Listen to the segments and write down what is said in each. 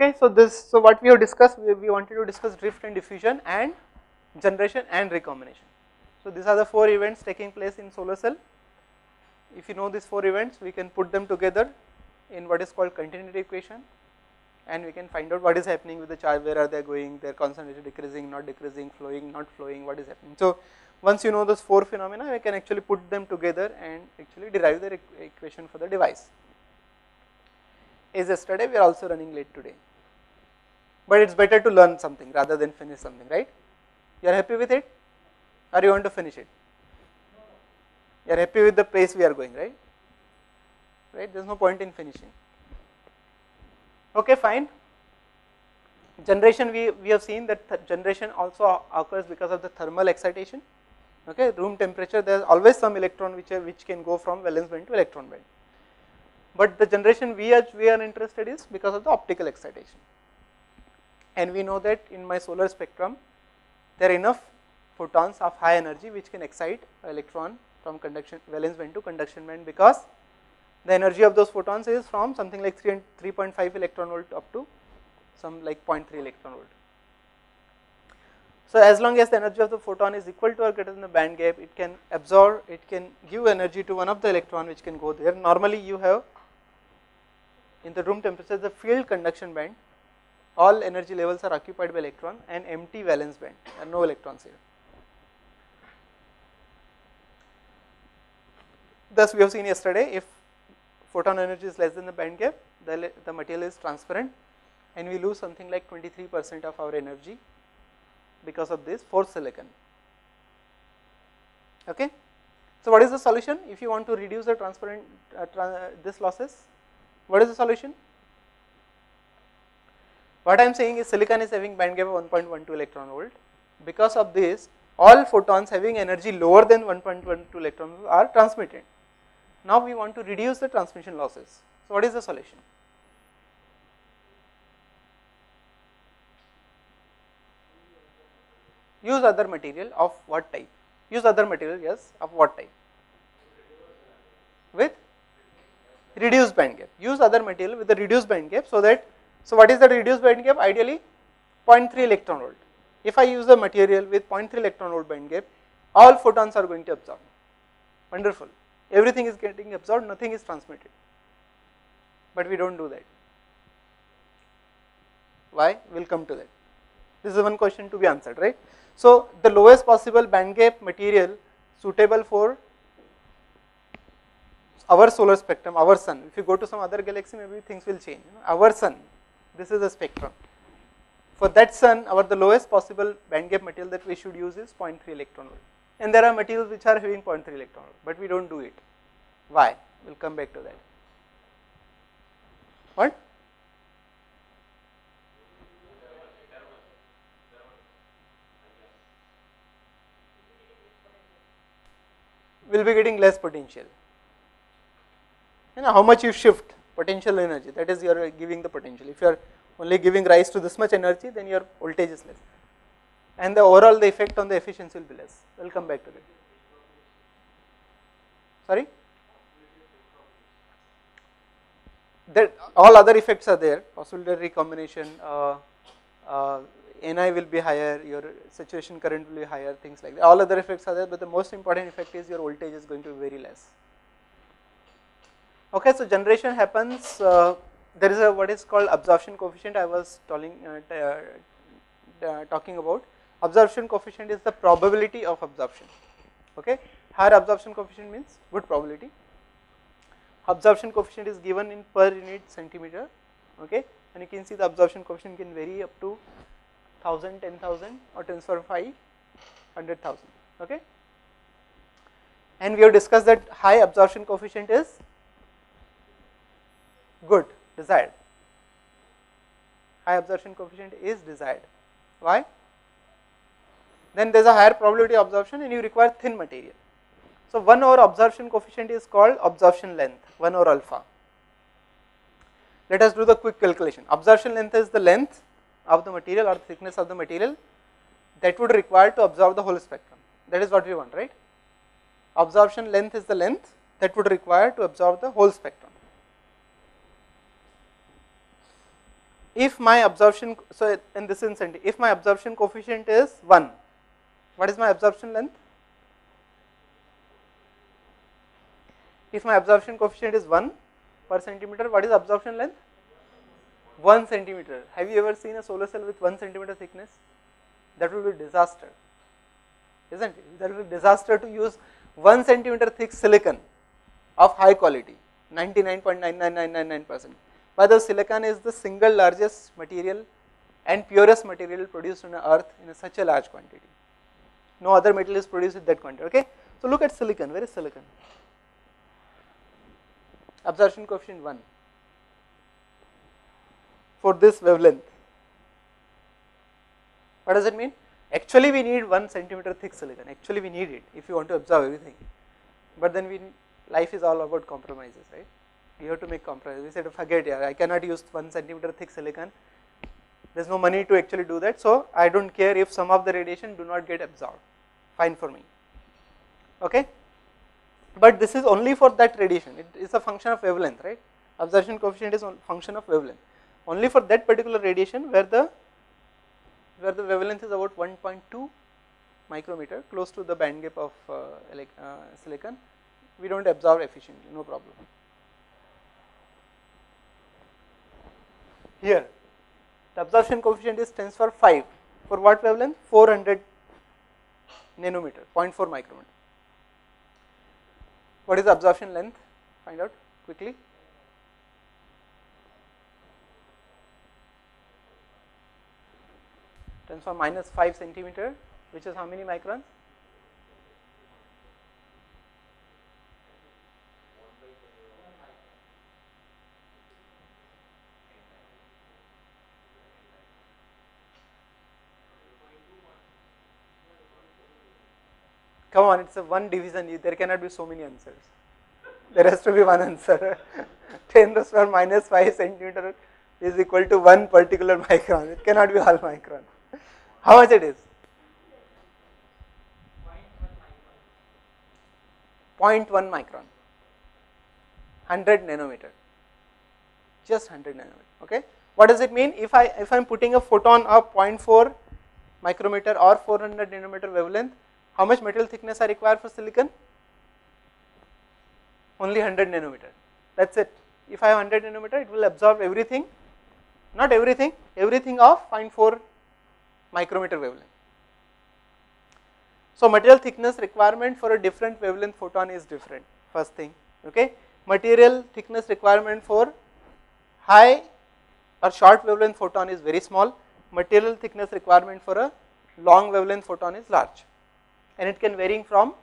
Okay, so this, so what we have discussed, we, we wanted to discuss drift and diffusion and generation and recombination. So these are the four events taking place in solar cell. If you know these four events, we can put them together in what is called continuity equation and we can find out what is happening with the charge, where are they going, their concentration decreasing, not decreasing, flowing, not flowing, what is happening. So once you know those four phenomena, we can actually put them together and actually derive the equation for the device. As yesterday, we are also running late today, but it's better to learn something rather than finish something, right? You are happy with it, or you want to finish it? You are happy with the pace we are going, right? Right? There is no point in finishing. Okay, fine. Generation we, we have seen that generation also occurs because of the thermal excitation. Okay, room temperature there is always some electron which are, which can go from valence band to electron band. But the generation we are we are interested is because of the optical excitation. And we know that in my solar spectrum there are enough photons of high energy which can excite electron from conduction valence band to conduction band because the energy of those photons is from something like 3.5 electron volt up to some like 0.3 electron volt. So as long as the energy of the photon is equal to or greater than the band gap, it can absorb, it can give energy to one of the electron which can go there. Normally you have in the room temperature the field conduction band, all energy levels are occupied by electron and empty valence band, there are no electrons here. Thus we have seen yesterday if photon energy is less than the band gap, the, the material is transparent and we lose something like 23 percent of our energy because of this forced silicon. Okay. So, what is the solution if you want to reduce the transparent uh, tra this losses? What is the solution? What I am saying is silicon is having band gap of 1.12 electron volt. Because of this, all photons having energy lower than 1.12 electron volt are transmitted. Now we want to reduce the transmission losses. So what is the solution? Use other material of what type? Use other material, yes, of what type? With reduced band gap. Use other material with the reduced band gap so that, so what is the reduced band gap? Ideally 0.3 electron volt. If I use a material with 0.3 electron volt band gap, all photons are going to absorb. Wonderful everything is getting absorbed, nothing is transmitted. But we do not do that. Why? We will come to that. This is one question to be answered, right. So, the lowest possible band gap material suitable for our solar spectrum, our sun. If you go to some other galaxy, maybe things will change. You know, our sun, this is the spectrum. For that sun, our the lowest possible band gap material that we should use is 0.3 electron volt and there are materials which are having 0.3 electron volt, but we do not do it. Why? We will come back to that. What? Will be getting less potential. You know how much you shift potential energy that is you are giving the potential. If you are only giving rise to this much energy then your voltage is less and the overall the effect on the efficiency will be less. We will come back to that. Sorry? That all other effects are there, possibility recombination, uh, uh, Ni will be higher, your saturation current will be higher, things like that. All other effects are there, but the most important effect is your voltage is going to be very less. Okay, so generation happens, uh, there is a what is called absorption coefficient I was telling, uh, uh, talking about. Absorption coefficient is the probability of absorption. Okay higher absorption coefficient means good probability. Absorption coefficient is given in per unit centimeter. Okay and you can see the absorption coefficient can vary up to 1000 10000 or 10 power 5 100000 okay and we have discussed that high absorption coefficient is good desired high absorption coefficient is desired why then there is a higher probability of absorption and you require thin material. So 1 over absorption coefficient is called absorption length 1 over alpha. Let us do the quick calculation. Absorption length is the length of the material or the thickness of the material that would require to absorb the whole spectrum. That is what we want, right? Absorption length is the length that would require to absorb the whole spectrum. If my absorption, so in this instance, if my absorption coefficient is 1, what is my absorption length? If my absorption coefficient is 1 per centimeter, what is absorption length? 1 centimeter. Have you ever seen a solar cell with 1 centimeter thickness? That will be disaster, isn't it? That will be disaster to use 1 centimeter thick silicon of high quality, 99.99999 percent. The silicon is the single largest material and purest material produced on earth in such a large quantity. No other metal is produced with that quantity, okay. So look at silicon, where is silicon? Absorption coefficient 1 for this wavelength. What does it mean? Actually we need 1 centimeter thick silicon, actually we need it if you want to absorb everything, but then we life is all about compromises, right? We have to make compromise. We said forget yeah, I cannot use 1 centimeter thick silicon, there is no money to actually do that, so I do not care if some of the radiation do not get absorbed, fine for me, okay. But this is only for that radiation, it is a function of wavelength, right? Absorption coefficient is a function of wavelength, only for that particular radiation where the where the wavelength is about 1.2 micrometer close to the band gap of uh, uh, silicon we do not absorb efficiently no problem. Here the absorption coefficient is tens for 5 for what wavelength 400 nanometer 0.4 micrometer. What is the absorption length find out quickly tens for minus 5 centimeter which is how many microns? Come on, it's a one division, there cannot be so many answers. There has to be one answer. 10 raised to minus 5 centimeter is equal to one particular micron, it cannot be all micron. How much it is? 0.1 micron, 100 nanometer, just 100 nanometer. Okay. What does it mean? If I if I am putting a photon of 0.4 micrometer or 400 nanometer wavelength, how much material thickness I require for silicon? Only 100 nanometer. That's it. If I have 100 nanometer, it will absorb everything, not everything, everything of 0.4 micrometer wavelength. So material thickness requirement for a different wavelength photon is different first thing okay. Material thickness requirement for high or short wavelength photon is very small, material thickness requirement for a long wavelength photon is large and it can vary from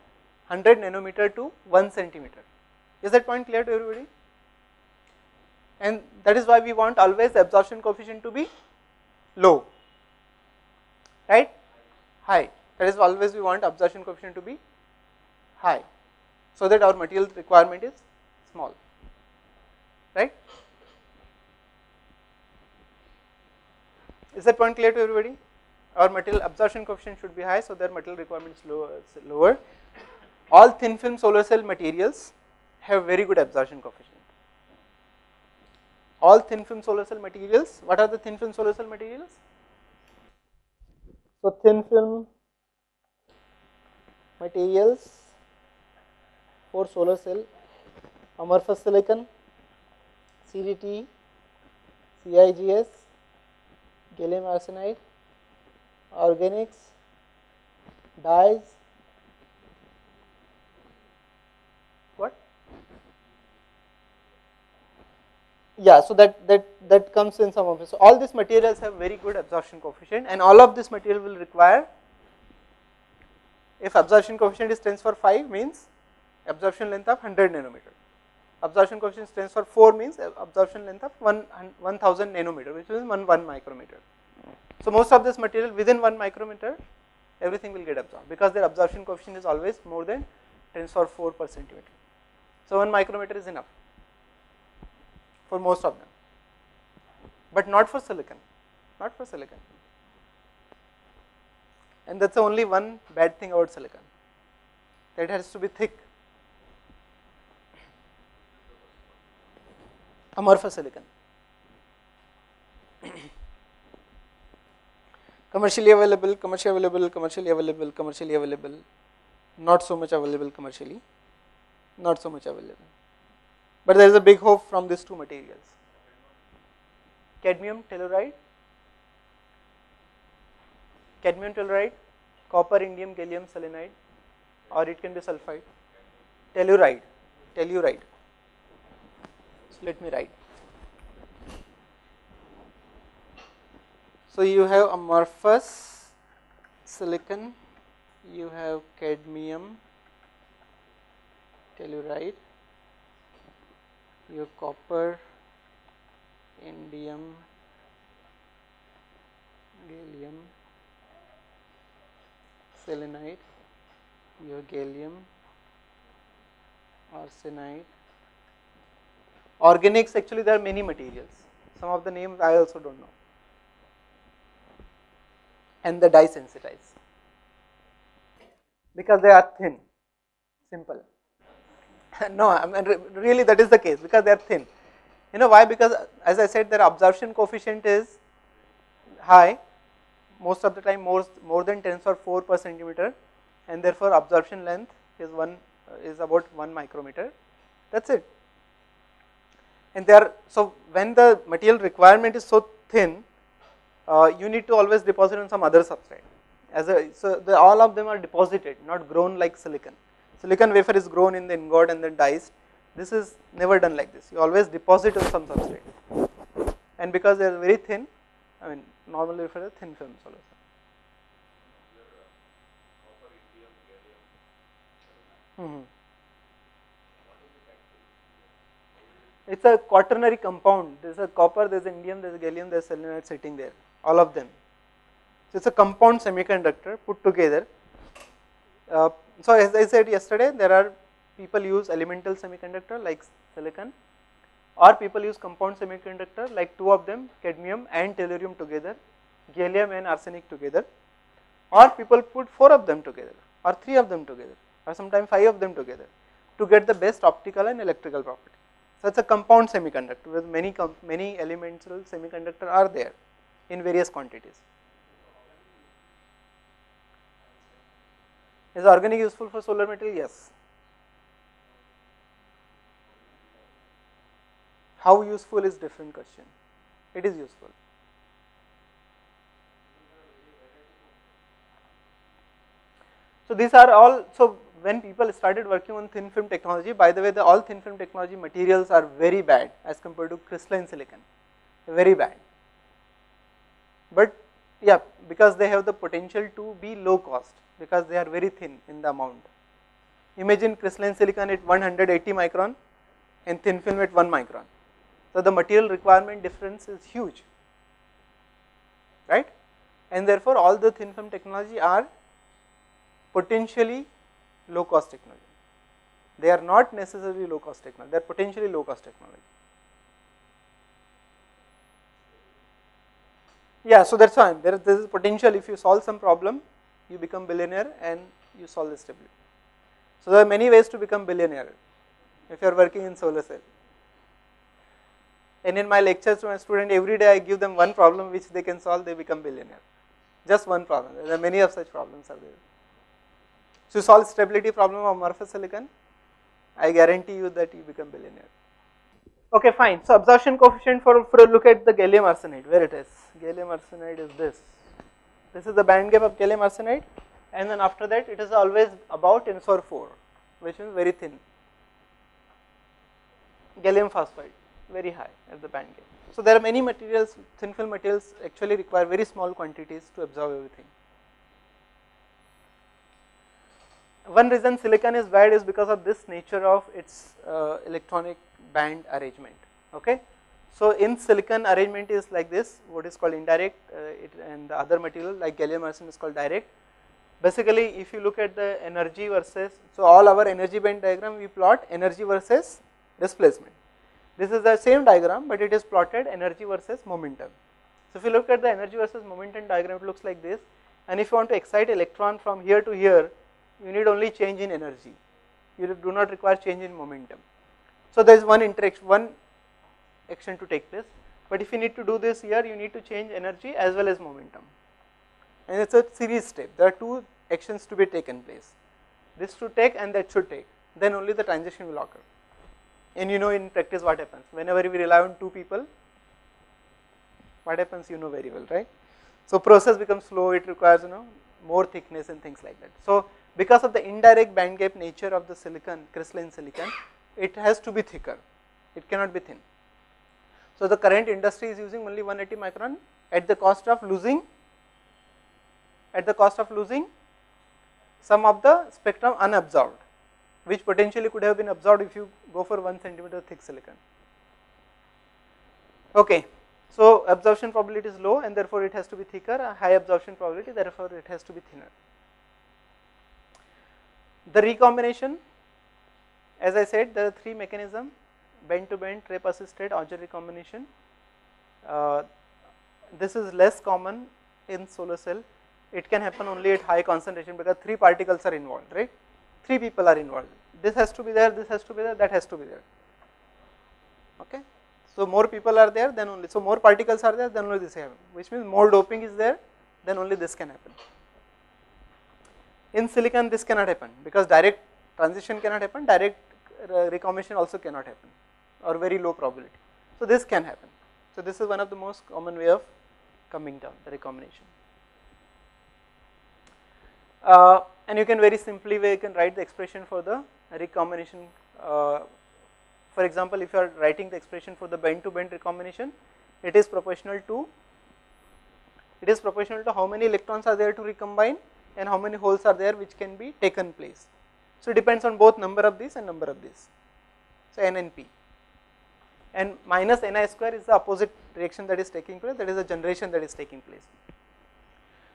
100 nanometer to 1 centimeter. Is that point clear to everybody? And that is why we want always absorption coefficient to be low right high that is always we want absorption coefficient to be high so that our material requirement is small right is that point clear to everybody our material absorption coefficient should be high so their material requirement is lower, lower. all thin film solar cell materials have very good absorption coefficient all thin film solar cell materials what are the thin film solar cell materials so, thin film materials for solar cell amorphous silicon, CDT, CIGS, gallium arsenide, organics, dyes, what? yeah so that that that comes in some of it. So all these materials have very good absorption coefficient and all of this material will require if absorption coefficient is 10 for 5 means absorption length of 100 nanometer. Absorption coefficient 10 for 4 means absorption length of 1 1000 nanometer which is 1 1 micrometer so most of this material within 1 micrometer everything will get absorbed because their absorption coefficient is always more than 10 for 4 per centimeter so 1 micrometer is enough for most of them, but not for silicon, not for silicon. And that is only one bad thing about silicon, that it has to be thick, amorphous silicon. Commercially available, commercially available, commercially available, commercially available, not so much available commercially, not so much available. But there is a big hope from these two materials. Cadmium telluride, cadmium telluride, copper, indium, gallium selenide, or it can be sulfide, telluride, telluride. So let me write. So you have amorphous silicon, you have cadmium telluride, you have copper, indium, gallium, selenide, you have gallium, arsenide. Organics actually there are many materials, some of the names I also do not know and the dye sensitize because they are thin, simple. no, I mean really that is the case because they are thin. You know why? Because as I said their absorption coefficient is high most of the time more, more than 10 or 4 per centimeter and therefore absorption length is 1 uh, is about 1 micrometer that is it. And they are so when the material requirement is so thin uh, you need to always deposit on some other substrate as a so the, all of them are deposited not grown like silicon. Silicon wafer is grown in the ingot and then diced this is never done like this you always deposit on some substrate and because they are very thin I mean normally referred as thin film solution. Mm -hmm. It's a quaternary compound. There's a copper, there's indium, there's gallium, there's selenide sitting there, all of them. So it's a compound semiconductor put together. Uh, so as I said yesterday, there are people use elemental semiconductor like silicon or people use compound semiconductor like two of them cadmium and tellurium together, gallium and arsenic together or people put four of them together or three of them together or sometimes five of them together to get the best optical and electrical property. So, it is a compound semiconductor with many many elemental semiconductor are there in various quantities. Is organic useful for solar material? Yes. How useful is different question. It is useful. So these are all, so when people started working on thin film technology, by the way, the all thin film technology materials are very bad as compared to crystalline silicon, very bad. But yeah, because they have the potential to be low cost, because they are very thin in the amount. Imagine crystalline silicon at 180 micron and thin film at 1 micron. So the material requirement difference is huge, right? And therefore all the thin film technology are potentially low cost technology. They are not necessarily low cost technology, they are potentially low cost technology. Yeah, so that is why there is, there is potential if you solve some problem, you become billionaire and you solve the stability. So there are many ways to become billionaire if you are working in solar cell. And in my lectures to my student, every day I give them one problem which they can solve, they become billionaire. Just one problem. There are many of such problems are there. So you solve stability problem of amorphous silicon, I guarantee you that you become billionaire. Okay, fine. So absorption coefficient for, for look at the gallium arsenide, where it is. Gallium arsenide is this. This is the band gap of gallium arsenide and then after that it is always about tensor 4 which is very thin. Gallium phosphide very high at the band gap. So there are many materials, thin film materials actually require very small quantities to absorb everything. One reason silicon is bad is because of this nature of its uh, electronic band arrangement. Okay. So in silicon arrangement is like this, what is called indirect, uh, it, and the other material like gallium arsenide is called direct. Basically, if you look at the energy versus, so all our energy band diagram we plot energy versus displacement. This is the same diagram, but it is plotted energy versus momentum. So if you look at the energy versus momentum diagram, it looks like this. And if you want to excite electron from here to here, you need only change in energy. You do not require change in momentum. So there is one interaction, one action to take place. But if you need to do this here, you need to change energy as well as momentum. and it is a series step. There are two actions to be taken place. This should take and that should take, then only the transition will occur. And you know in practice what happens, whenever we rely on two people, what happens you know very well, right. So process becomes slow, it requires you know more thickness and things like that. So because of the indirect band gap nature of the silicon, crystalline silicon, it has to be thicker, it cannot be thin. So the current industry is using only 180 micron at the cost of losing, at the cost of losing some of the spectrum unabsorbed, which potentially could have been absorbed if you go for 1 centimeter thick silicon. Okay. So absorption probability is low and therefore it has to be thicker, a high absorption probability therefore it has to be thinner. The recombination, as I said, there are three mechanisms: band to band, trap assisted, Auger recombination. Uh, this is less common in solar cell. It can happen only at high concentration because three particles are involved, right? Three people are involved. This has to be there, this has to be there, that has to be there. Okay. So more people are there, then only so more particles are there, then only this happen. Which means more doping is there, then only this can happen. In silicon this cannot happen because direct transition cannot happen, direct recombination also cannot happen or very low probability. So this can happen. So this is one of the most common way of coming down the recombination. Uh, and you can very simply way you can write the expression for the recombination. Uh, for example, if you are writing the expression for the band to band recombination, it is proportional to it is proportional to how many electrons are there to recombine and how many holes are there which can be taken place. So it depends on both number of these and number of these. So n and p. And minus ni square is the opposite reaction that is taking place, that is the generation that is taking place.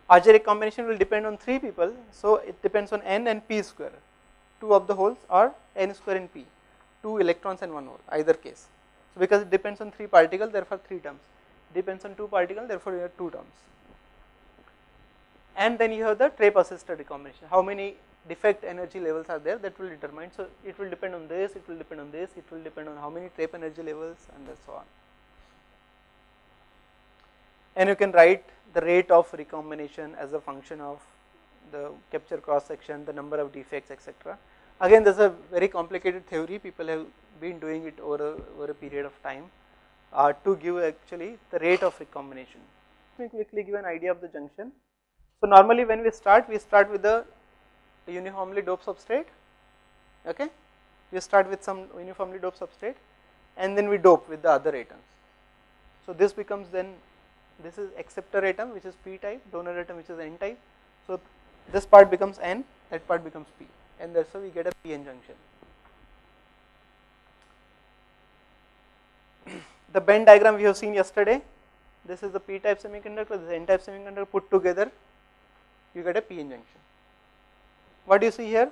Auger recombination will depend on 3 people, so it depends on n and p square, 2 of the holes or n square and p, 2 electrons and 1 hole, either case. So because it depends on 3 particles, therefore 3 terms, depends on 2 particles, therefore you have 2 terms and then you have the trap assisted recombination. How many defect energy levels are there that will determine. So it will depend on this, it will depend on this, it will depend on how many trap energy levels and so on. And you can write the rate of recombination as a function of the capture cross section, the number of defects, etc. Again, this is a very complicated theory. People have been doing it over a, over a period of time uh, to give actually the rate of recombination. Let me quickly give an idea of the junction. So normally when we start, we start with the uniformly doped substrate, okay. We start with some uniformly doped substrate and then we dope with the other atoms. So this becomes then, this is acceptor atom which is p type, donor atom which is n type. So this part becomes n, that part becomes p and that's how we get a p-n junction. the band diagram we have seen yesterday, this is the p type semiconductor, this is n type semiconductor put together you get a p-n junction. What do you see here?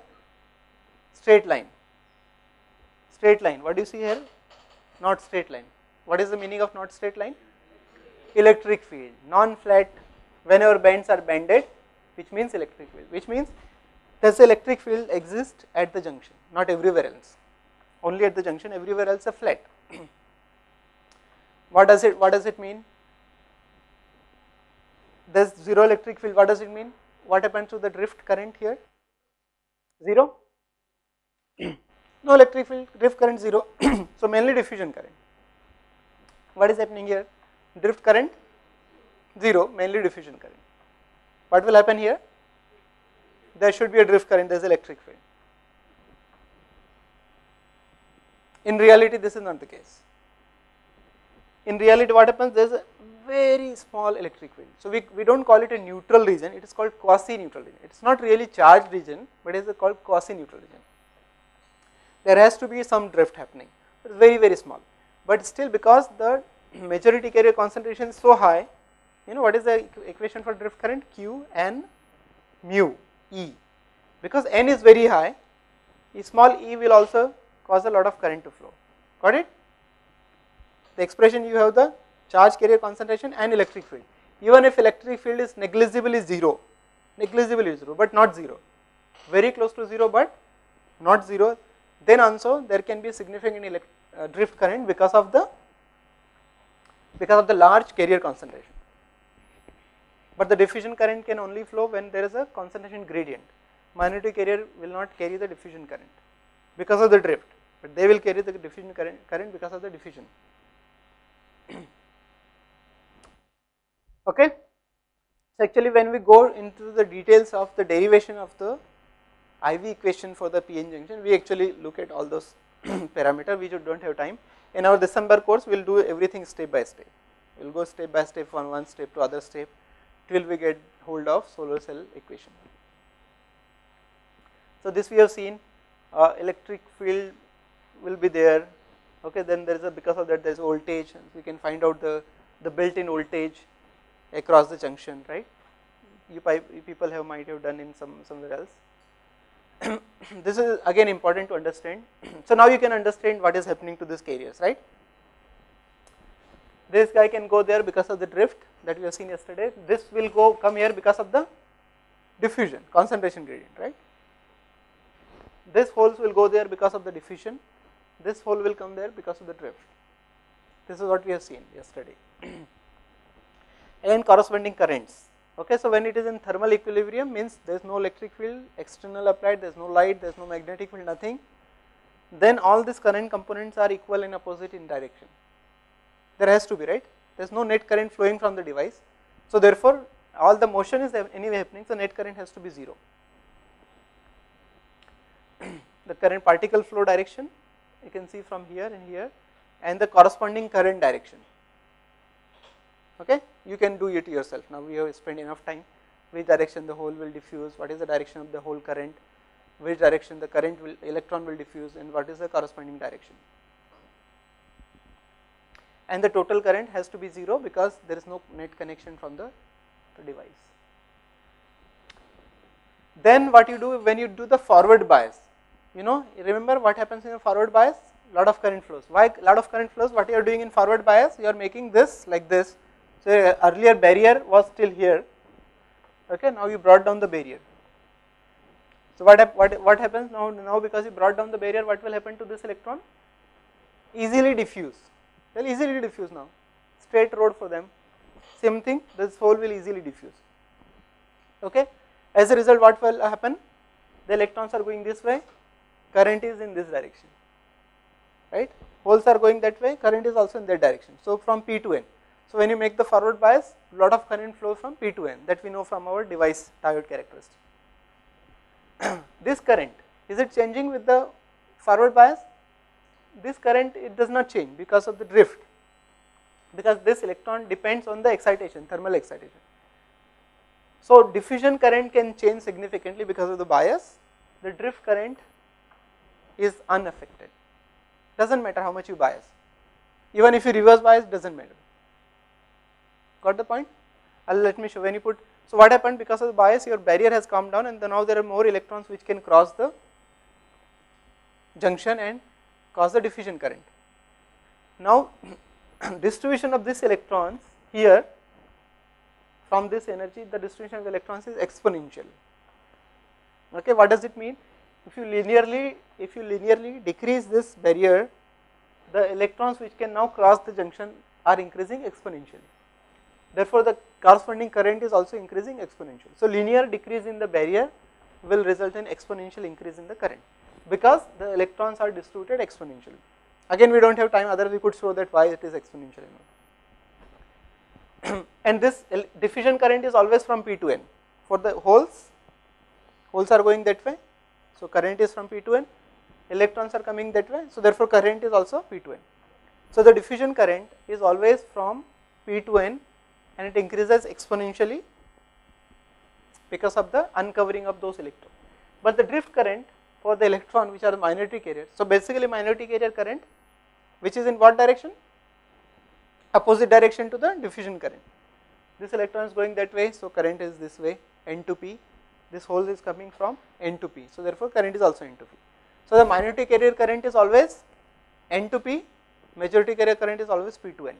Straight line. Straight line. What do you see here? Not straight line. What is the meaning of not straight line? Electric field, non-flat. Whenever bends are bended, which means electric field, which means does electric field exist at the junction, not everywhere else. Only at the junction, everywhere else a flat. what does it? What does it mean? There's zero electric field. What does it mean? what happens to the drift current here? 0? no electric field, drift current 0, so mainly diffusion current. What is happening here? Drift current 0, mainly diffusion current. What will happen here? There should be a drift current, there is electric field. In reality, this is not the case. In reality, what happens? There is very small electric field. So we, we don't call it a neutral region, it is called quasi-neutral region. It is not really charged region, but it is called quasi-neutral region. There has to be some drift happening, very, very small. But still because the majority carrier concentration is so high, you know what is the equation for drift current? Q n mu E. Because n is very high, small e will also cause a lot of current to flow. Got it? The expression you have the charge carrier concentration and electric field. Even if electric field is negligibly 0, negligibly 0 but not 0, very close to 0 but not 0, then also there can be significant uh, drift current because of the because of the large carrier concentration. but the diffusion current can only flow when there is a concentration gradient. Magnetic carrier will not carry the diffusion current because of the drift, but they will carry the diffusion current, current because of the diffusion. Okay. So actually when we go into the details of the derivation of the IV equation for the PN junction, we actually look at all those parameter which we do not have time. In our December course, we will do everything step by step. We will go step by step from one step to other step till we get hold of solar cell equation. So this we have seen uh, electric field will be there okay then there is a because of that there is voltage we can find out the the built in voltage across the junction right? You people have might have done in some somewhere else. This is again important to understand. So now you can understand what is happening to these carriers right? This guy can go there because of the drift that we have seen yesterday. This will go come here because of the diffusion concentration gradient right? This holes will go there because of the diffusion, this hole will come there because of the drift. This is what we have seen yesterday. and corresponding currents. Okay, so when it is in thermal equilibrium means there is no electric field external applied, there is no light, there is no magnetic field, nothing. Then all these current components are equal and opposite in direction. There has to be right. There is no net current flowing from the device. So therefore, all the motion is anyway happening. So net current has to be zero the current particle flow direction you can see from here and here and the corresponding current direction okay? You can do it yourself. Now we have spent enough time. Which direction the hole will diffuse? What is the direction of the hole current? Which direction the current will electron will diffuse? And what is the corresponding direction? And the total current has to be 0 because there is no net connection from the, the device. Then what you do when you do the forward bias? You know remember what happens in a forward bias? Lot of current flows. Why lot of current flows? What you are doing in forward bias? You are making this like this so earlier barrier was still here. Okay now you brought down the barrier. So what what what happens now now because you brought down the barrier what will happen to this electron? Easily diffuse. Well easily diffuse now. Straight road for them. Same thing this hole will easily diffuse. Okay as a result what will happen? The electrons are going this way current is in this direction, right. Holes are going that way, current is also in that direction. So from P to N. So when you make the forward bias, lot of current flows from P to N that we know from our device diode characteristic. this current, is it changing with the forward bias? This current it does not change because of the drift, because this electron depends on the excitation, thermal excitation. So diffusion current can change significantly because of the bias, the drift current is unaffected. Doesn't matter how much you bias. Even if you reverse bias, doesn't matter. Got the point? I'll let me show when you put. So what happened because of the bias, your barrier has come down, and now there are more electrons which can cross the junction and cause the diffusion current. Now distribution of these electrons here from this energy, the distribution of electrons is exponential. Okay, what does it mean? if you linearly if you linearly decrease this barrier the electrons which can now cross the junction are increasing exponentially therefore the corresponding current is also increasing exponentially. So linear decrease in the barrier will result in exponential increase in the current because the electrons are distributed exponentially. Again we don't have time otherwise we could show that why it is exponential and this diffusion current is always from p to n. For the holes holes are going that way so current is from P to N, electrons are coming that way, so therefore current is also P to N. So the diffusion current is always from P to N and it increases exponentially because of the uncovering of those electrons. But the drift current for the electron which are the minority carriers, so basically minority carrier current which is in what direction? Opposite direction to the diffusion current. This electron is going that way, so current is this way, N to P this hole is coming from N to P. So therefore current is also N to P. So the minority carrier current is always N to P, majority carrier current is always P to N.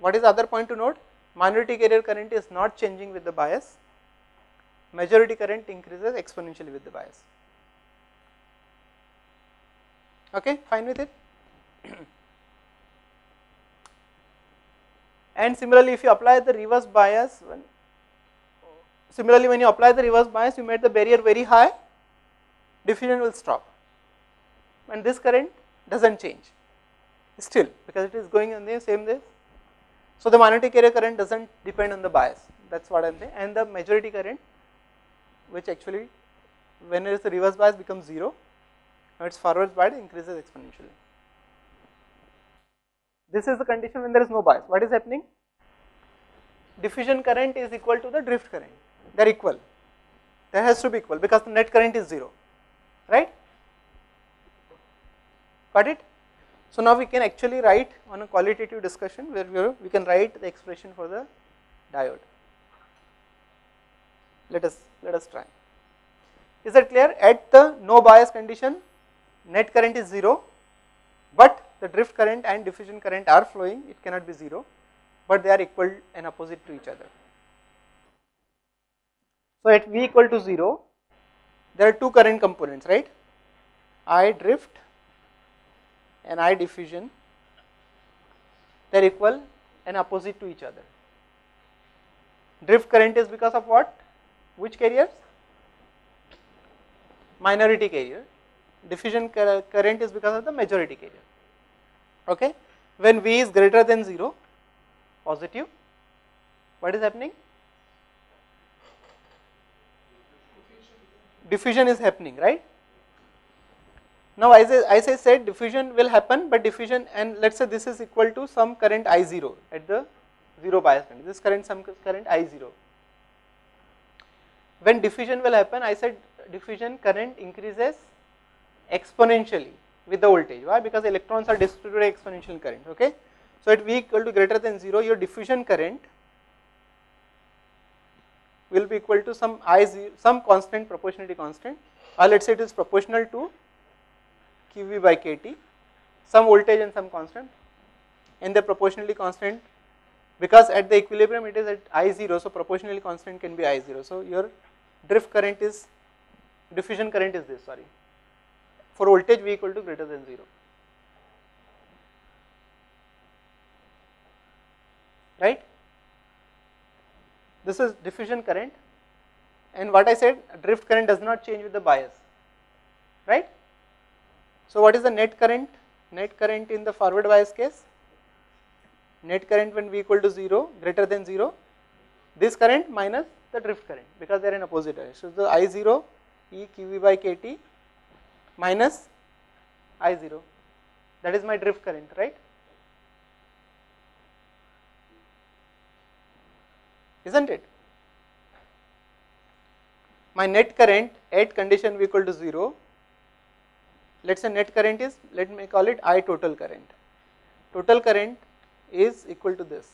what is the other point to note? Minority carrier current is not changing with the bias, majority current increases exponentially with the bias. Okay, fine with it? and similarly if you apply the reverse bias when, similarly when you apply the reverse bias you made the barrier very high diffusion will stop and this current does not change still because it is going in the same way. So the minority carrier current does not depend on the bias that is what I am saying and the majority current which actually when there is a reverse bias becomes 0 now its forward bias increases exponentially. This is the condition when there is no bias. What is happening? Diffusion current is equal to the drift current. They are equal. They has to be equal because the net current is 0, right? Got it? So now we can actually write on a qualitative discussion where we can write the expression for the diode. Let us let us try. Is that clear? At the no bias condition, net current is 0, but the drift current and diffusion current are flowing, it cannot be 0, but they are equal and opposite to each other. So at V equal to 0, there are two current components, right? I drift and I diffusion, they are equal and opposite to each other. Drift current is because of what? Which carriers? Minority carrier. Diffusion current is because of the majority carrier okay. When V is greater than 0 positive what is happening? Diffusion is happening right. Now as I, as I said diffusion will happen but diffusion and let us say this is equal to some current I0 at the 0 bias current this current some current I0. When diffusion will happen I said diffusion current increases exponentially with the voltage. Why? Because electrons are distributed exponential current. Okay. So at V equal to greater than 0, your diffusion current will be equal to some I zero, some constant proportionality constant or let us say it is proportional to QV by KT, some voltage and some constant and the proportionally constant because at the equilibrium it is at I0 so proportionally constant can be I0. So your drift current is diffusion current is this sorry for voltage V equal to greater than 0. Right? This is diffusion current and what I said drift current does not change with the bias, right? So what is the net current? Net current in the forward bias case? Net current when V equal to 0 greater than 0, this current minus the drift current because they are in opposite direction. So the I0 E QV by KT minus I0 that is my drift current right isn't it my net current at condition v equal to 0 let us say net current is let me call it I total current total current is equal to this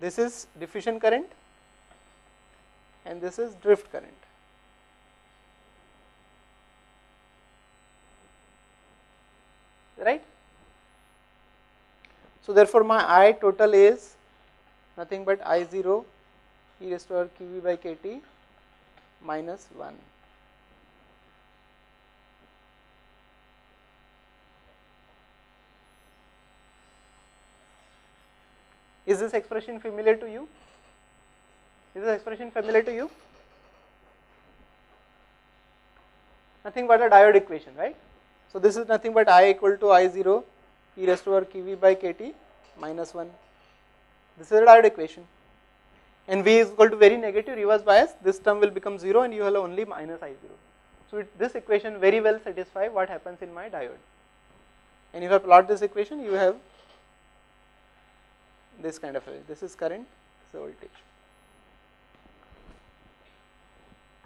this is diffusion current and this is drift current right. So therefore my I total is nothing but I 0 e raised to power q v by k t minus 1. Is this expression familiar to you? Is this expression familiar to you? Nothing but a diode equation, right? So this is nothing but I equal to I0 e raised to power QV by KT minus 1. This is a diode equation. And V is equal to very negative reverse bias, this term will become 0 and you have only minus I0. So it, this equation very well satisfy what happens in my diode. And if I plot this equation, you have this kind of a, this is current, this is voltage.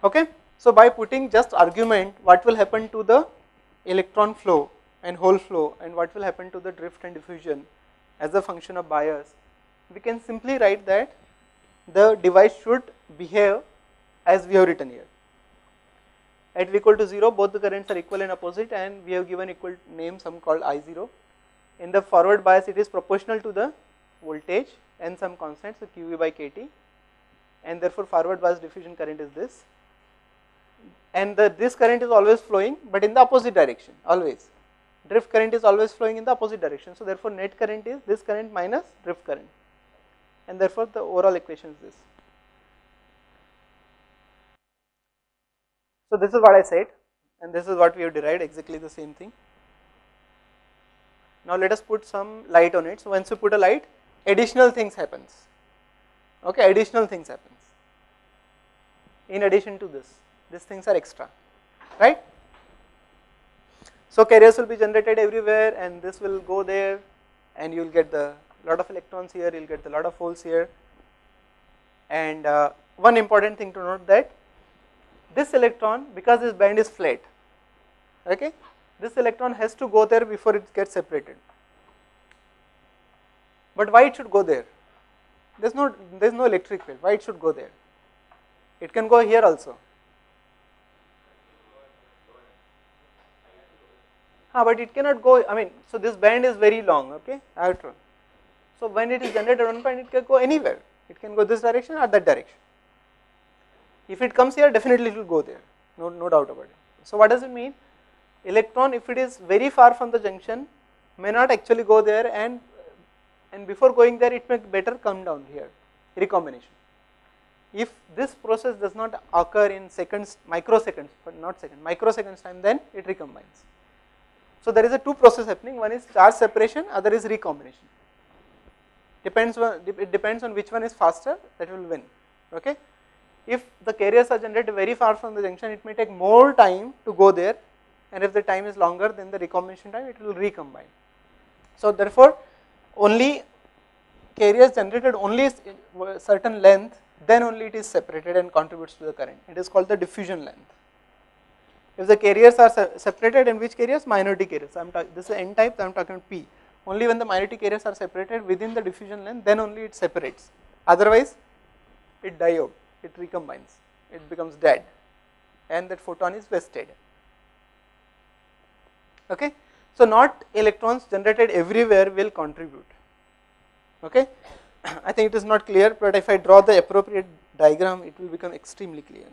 Okay. So by putting just argument, what will happen to the electron flow and hole flow and what will happen to the drift and diffusion as a function of bias, we can simply write that the device should behave as we have written here. At v equal to 0 both the currents are equal and opposite and we have given equal name some called I0. In the forward bias it is proportional to the voltage and some constant so QV by KT and therefore forward bias diffusion current is this and the, this current is always flowing but in the opposite direction always drift current is always flowing in the opposite direction. So therefore net current is this current minus drift current and therefore the overall equation is this. So this is what I said and this is what we have derived exactly the same thing. Now let us put some light on it. So once you put a light additional things happens. Okay additional things happens. In addition to this these things are extra right. So carriers will be generated everywhere and this will go there and you will get the lot of electrons here, you will get the lot of holes here. And uh, one important thing to note that this electron because this band is flat okay this electron has to go there before it gets separated but why it should go there there is no there is no electric field why it should go there it can go here also Ah, but it cannot go, I mean, so this band is very long, okay, electron. So when it is generated one point, it can go anywhere. It can go this direction or that direction. If it comes here, definitely it will go there, no, no doubt about it. So what does it mean? Electron, if it is very far from the junction, may not actually go there and, and before going there, it may better come down here, recombination. If this process does not occur in seconds, microseconds, but not second, microseconds time, then it recombines. So there is a two process happening, one is charge separation, other is recombination. Depends on, it depends on which one is faster, that will win, okay. If the carriers are generated very far from the junction, it may take more time to go there and if the time is longer than the recombination time, it will recombine. So therefore, only carriers generated only uh, certain length, then only it is separated and contributes to the current. It is called the diffusion length. If the carriers are separated in which carriers? Minority carriers. I am this is n type, I am talking P. Only when the minority carriers are separated within the diffusion length, then only it separates. Otherwise, it die out, it recombines, it becomes dead and that photon is wasted. Okay. So, not electrons generated everywhere will contribute. Okay. I think it is not clear, but if I draw the appropriate diagram, it will become extremely clear.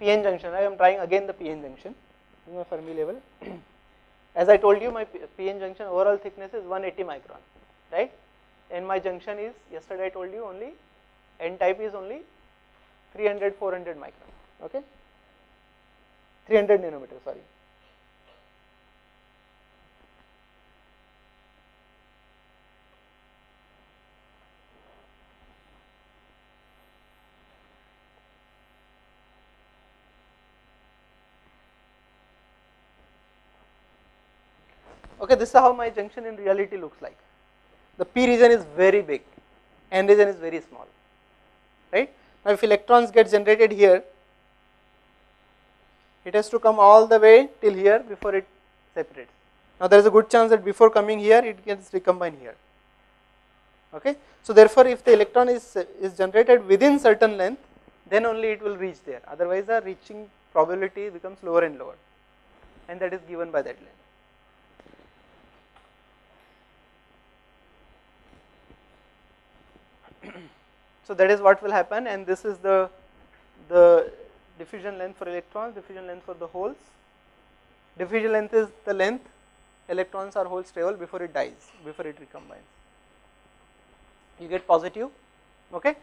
PN junction, I am trying again the PN junction, is my Fermi level. As I told you my PN junction overall thickness is 180 micron, right, and my junction is, yesterday I told you only, N type is only 300, 400 micron, okay, 300 nanometer, sorry. Okay, this is how my junction in reality looks like. The p region is very big, n region is very small, right. Now, if electrons get generated here, it has to come all the way till here before it separates. Now, there is a good chance that before coming here, it gets recombined here. Okay. So, therefore, if the electron is, is generated within certain length, then only it will reach there, otherwise the reaching probability becomes lower and lower and that is given by that length. So that is what will happen and this is the, the diffusion length for electrons, diffusion length for the holes. Diffusion length is the length electrons or holes travel before it dies, before it recombines. You get positive, okay.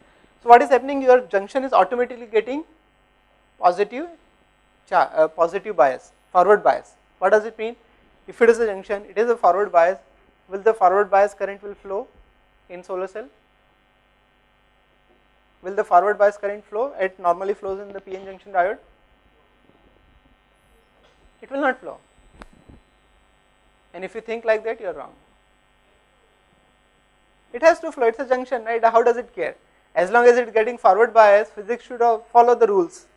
So what is happening, your junction is automatically getting positive, uh, positive bias, forward bias. What does it mean? If it is a junction, it is a forward bias, will the forward bias current will flow in solar cell? Will the forward bias current flow? It normally flows in the PN junction diode. It will not flow. And if you think like that, you are wrong. It has to flow, it is a junction, right? How does it care? As long as it is getting forward bias, physics should follow the rules.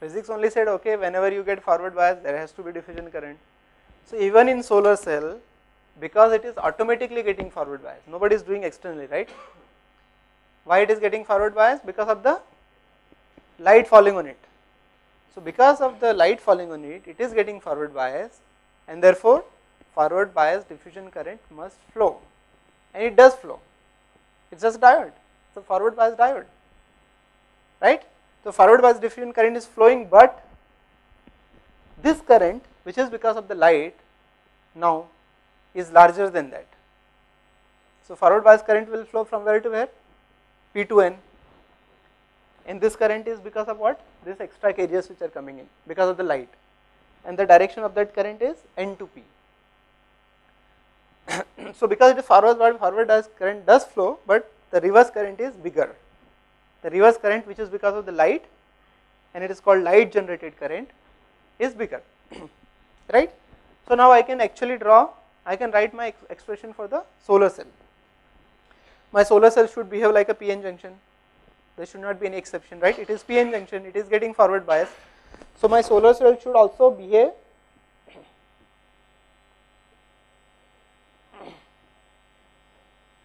Physics only said, okay, whenever you get forward bias, there has to be diffusion current. So even in solar cell, because it is automatically getting forward bias, nobody is doing externally, right? Why it is getting forward bias? Because of the light falling on it. So because of the light falling on it, it is getting forward bias and therefore forward bias diffusion current must flow and it does flow. It's just diode. So forward bias diode, right? So forward bias diffusion current is flowing but this current which is because of the light now is larger than that. So forward bias current will flow from where to where? P to N and this current is because of what? This extra carriers which are coming in because of the light and the direction of that current is N to P. so because it is forward forward bias current does flow but the reverse current is bigger. The reverse current which is because of the light and it is called light generated current is bigger, right. So now I can actually draw, I can write my ex expression for the solar cell. My solar cell should behave like a PN junction, there should not be any exception, right. It is PN junction, it is getting forward bias. So my solar cell should also behave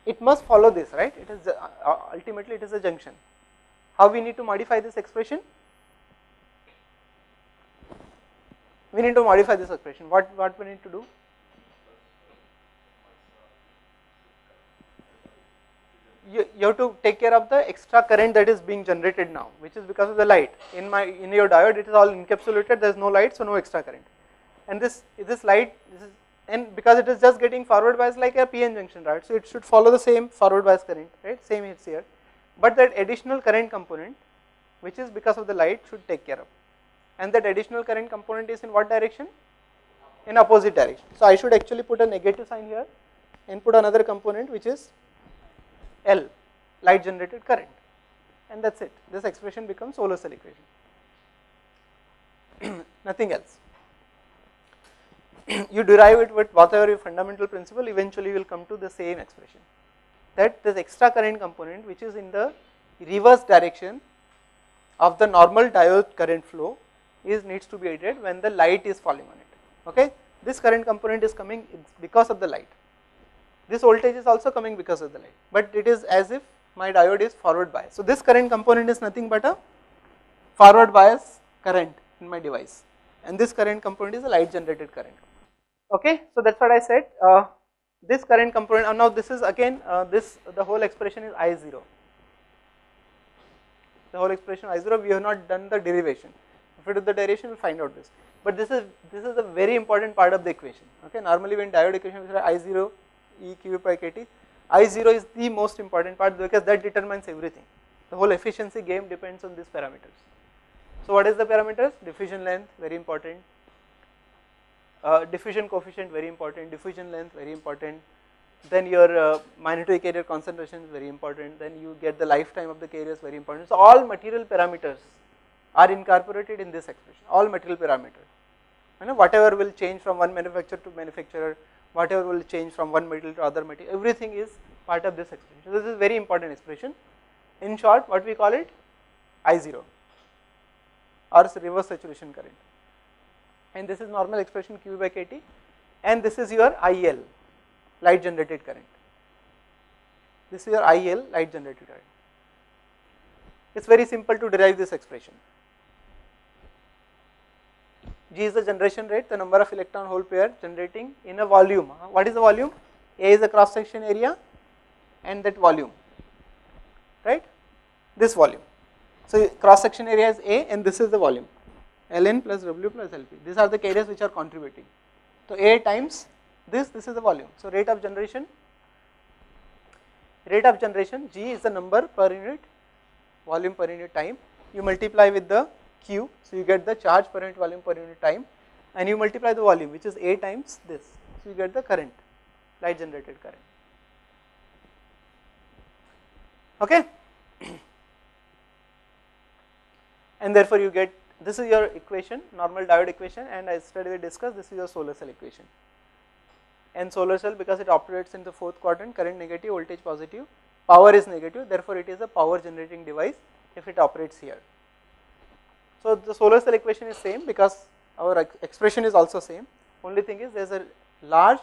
it must follow this right? It is uh, ultimately it is a junction. How we need to modify this expression? We need to modify this expression. What what we need to do you, you have to take care of the extra current that is being generated now which is because of the light. In my in your diode it is all encapsulated there is no light so no extra current. And this this light this is and because it is just getting forward bias like a PN junction right? So it should follow the same forward bias current right? Same is here. But that additional current component which is because of the light should take care of. And that additional current component is in what direction? In opposite direction. So I should actually put a negative sign here and put another component which is L light generated current. And that is it. This expression becomes solar cell equation. Nothing else. You derive it with whatever your fundamental principle eventually you will come to the same expression. That this extra current component which is in the reverse direction of the normal diode current flow is needs to be added when the light is falling on it. Okay? This current component is coming because of the light this voltage is also coming because of the light but it is as if my diode is forward bias. So this current component is nothing but a forward bias current in my device and this current component is a light generated current. Okay so that's what i said. Uh, this current component uh, now this is again uh, this the whole expression is i0 the whole expression i0 we have not done the derivation. If we do the derivation we will find out this. But this is this is a very important part of the equation. Okay normally when diode equation say i0 e q by kt i0 is the most important part because that determines everything. The whole efficiency game depends on these parameters. So what is the parameters? Diffusion length very important. Uh, diffusion coefficient very important. Diffusion length very important. Then your uh, carrier concentration is very important. Then you get the lifetime of the carriers very important. So all material parameters are incorporated in this expression. All material parameters. You know whatever will change from one manufacturer to manufacturer whatever will change from one material to other material everything is part of this expression so this is very important expression in short what we call it I0 or reverse saturation current and this is normal expression Q by Kt and this is your IL light generated current. This is your IL light generated current. It is very simple to derive this expression. G is the generation rate, the number of electron hole pair generating in a volume. Uh, what is the volume? A is the cross section area and that volume, right? This volume. So cross section area is A and this is the volume. Ln plus W plus Lp. These are the carriers which are contributing. So A times this, this is the volume. So rate of generation, rate of generation G is the number per unit volume per unit time. You multiply with the Q, so you get the charge per unit volume per unit time and you multiply the volume which is A times this. So you get the current, light generated current. Okay. and therefore you get this is your equation normal diode equation and as we discussed this is your solar cell equation and solar cell because it operates in the fourth quadrant current negative voltage positive power is negative therefore it is a power generating device if it operates here. So the solar cell equation is same because our expression is also same only thing is there is a large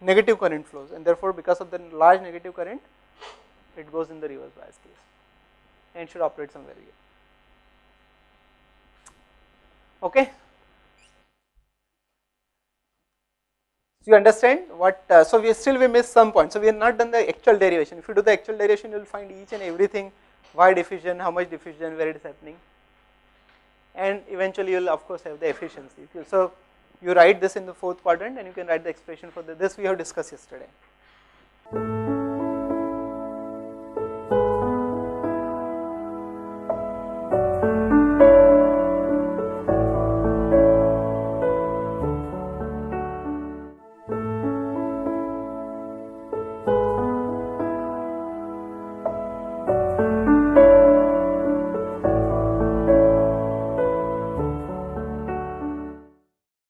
negative current flows and therefore because of the large negative current it goes in the reverse bias case and should operate somewhere here. Okay. So you understand what, uh, so we still we miss some points. So we have not done the actual derivation. If you do the actual derivation, you will find each and everything, why diffusion, how much diffusion, where it is happening. And eventually you will of course have the efficiency. So, you write this in the fourth quadrant and you can write the expression for the, this we have discussed yesterday.